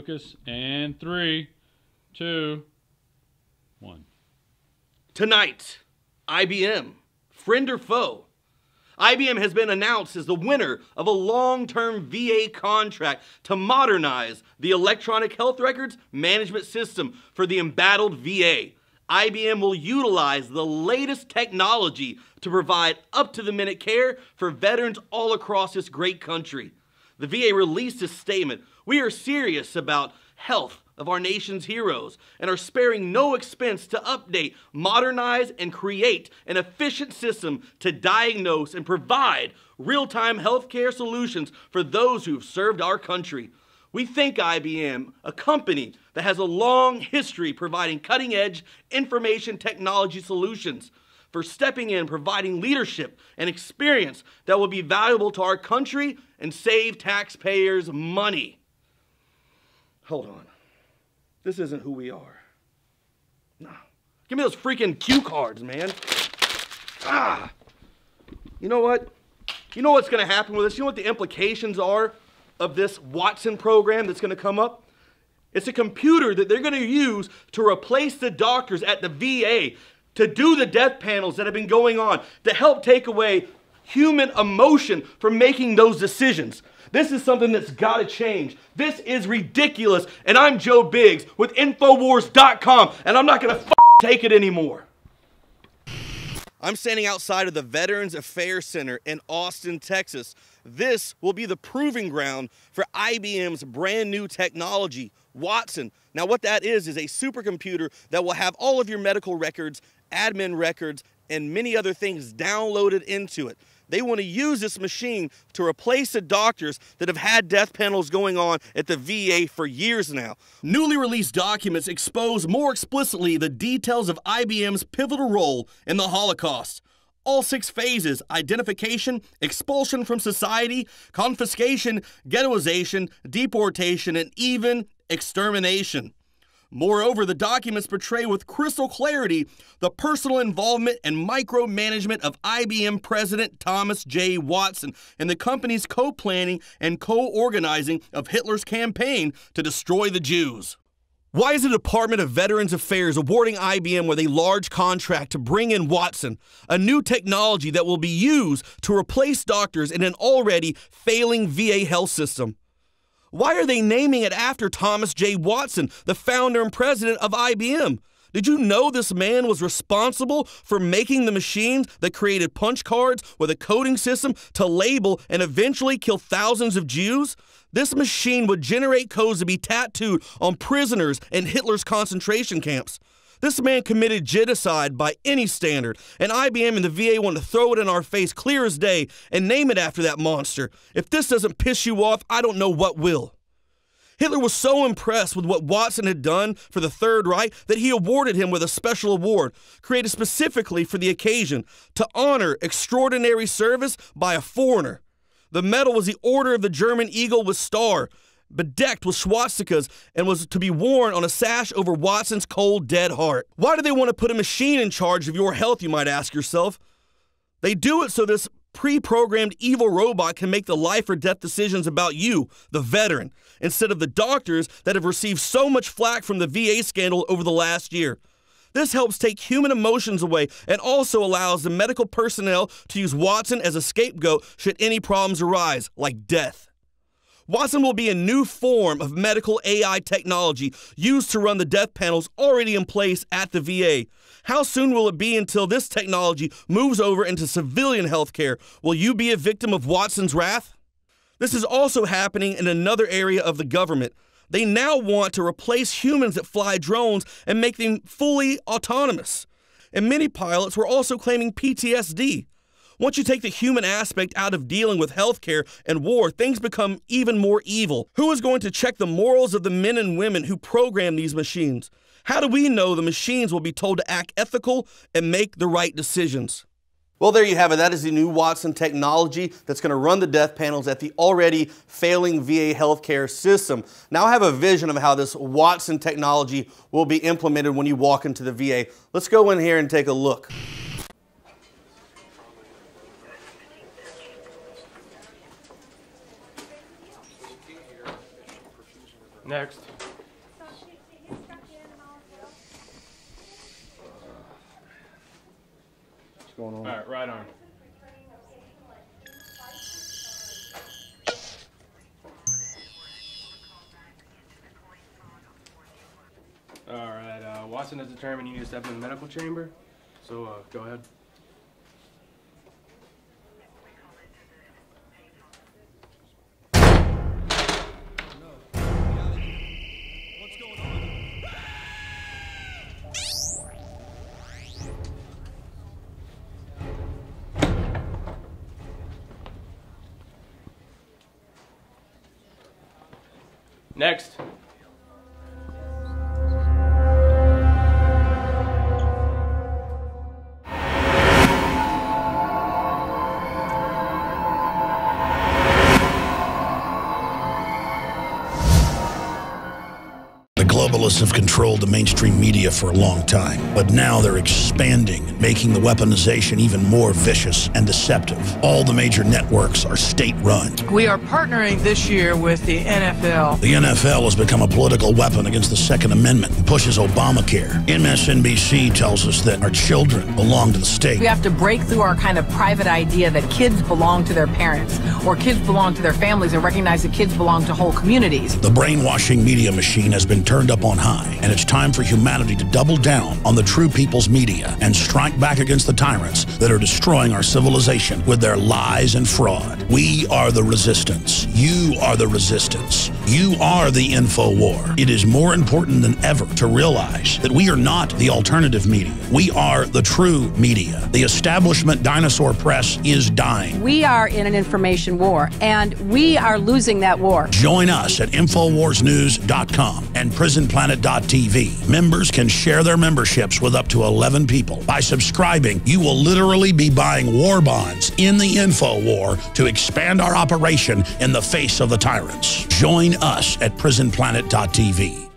Focus. And three, two, one. Tonight, IBM, friend or foe? IBM has been announced as the winner of a long term VA contract to modernize the electronic health records management system for the embattled VA. IBM will utilize the latest technology to provide up to the minute care for veterans all across this great country. The VA released a statement We are serious about health of our nation's heroes and are sparing no expense to update, modernize, and create an efficient system to diagnose and provide real time healthcare solutions for those who've served our country. We thank IBM, a company that has a long history providing cutting edge information technology solutions, for stepping in, providing leadership and experience that will be valuable to our country and save taxpayers money. Hold on. This isn't who we are. No. Give me those freaking cue cards, man. Ah. You know what? You know what's going to happen with this? You know what the implications are of this Watson program that's going to come up? It's a computer that they're going to use to replace the doctors at the VA to do the death panels that have been going on, to help take away human emotion for making those decisions. This is something that's got to change. This is ridiculous. And I'm Joe Biggs with Infowars.com, and I'm not going to take it anymore. I'm standing outside of the Veterans Affairs Center in Austin, Texas. This will be the proving ground for IBM's brand new technology, Watson. Now, what that is, is a supercomputer that will have all of your medical records, admin records, and many other things downloaded into it. They want to use this machine to replace the doctors that have had death panels going on at the VA for years now. Newly released documents expose more explicitly the details of IBM's pivotal role in the Holocaust. All six phases identification, expulsion from society, confiscation, ghettoization, deportation, and even extermination. Moreover, the documents portray with crystal clarity the personal involvement and micromanagement of IBM President Thomas J. Watson and the company's co planning and co organizing of Hitler's campaign to destroy the Jews. Why is the Department of Veterans Affairs awarding IBM with a large contract to bring in Watson, a new technology that will be used to replace doctors in an already failing VA health system? Why are they naming it after Thomas J. Watson, the founder and president of IBM? Did you know this man was responsible for making the machines that created punch cards with a coding system to label and eventually kill thousands of Jews? This machine would generate codes to be tattooed on prisoners in Hitler's concentration camps. This man committed genocide by any standard, and IBM and the VA want to throw it in our face clear as day and name it after that monster. If this doesn't piss you off, I don't know what will. Hitler was so impressed with what Watson had done for the Third Reich that he awarded him with a special award created specifically for the occasion to honor extraordinary service by a foreigner. The medal was the Order of the German Eagle with Star, bedecked with swastikas and was to be worn on a sash over Watson's cold, dead heart. Why do they want to put a machine in charge of your health, you might ask yourself? They do it so this pre programmed evil robot can make the life or death decisions about you, the veteran, instead of the doctors that have received so much flack from the VA scandal over the last year. This helps take human emotions away and also allows the medical personnel to use Watson as a scapegoat should any problems arise, like death. Watson will be a new form of medical AI technology used to run the death panels already in place at the VA. How soon will it be until this technology moves over into civilian healthcare? Will you be a victim of Watson's wrath? This is also happening in another area of the government. They now want to replace humans that fly drones and make them fully autonomous. And many pilots were also claiming PTSD. Once you take the human aspect out of dealing with healthcare and war, things become even more evil. Who is going to check the morals of the men and women who program these machines? How do we know the machines will be told to act ethical and make the right decisions? Well, there you have it. That is the new Watson technology that's going to run the death panels at the already failing VA healthcare system. Now I have a vision of how this Watson technology will be implemented when you walk into the VA. Let's go in here and take a look. Next. What's going on? All right, right arm. All right, uh, Watson has determined you need to step in the medical chamber, so uh, go ahead. Next. Globalists have controlled the mainstream media for a long time, but now they're expanding, making the weaponization even more vicious and deceptive. All the major networks are state run. We are partnering this year with the NFL. The NFL has become a political weapon against the Second Amendment and pushes Obamacare. MSNBC tells us that our children belong to the state. We have to break through our kind of private idea that kids belong to their parents or kids belong to their families and recognize that kids belong to whole communities. The brainwashing media machine has been turned up on high, and it's time for humanity to double down on the true people's media and strike back against the tyrants that are destroying our civilization with their lies and fraud. We are the resistance. You are the resistance. You are the info war. It is more important than ever to realize that we are not the alternative media. We are the true media. The establishment dinosaur press is dying. We are in an information war, and we are losing that war. Join us at InfoWarsNews.com and PrisonPlanet.tv. Members can share their memberships with up to 11 people. By subscribing, you will literally be buying war bonds in the info war to expand our operation in the face of the tyrants. Join us at PrisonPlanet.tv.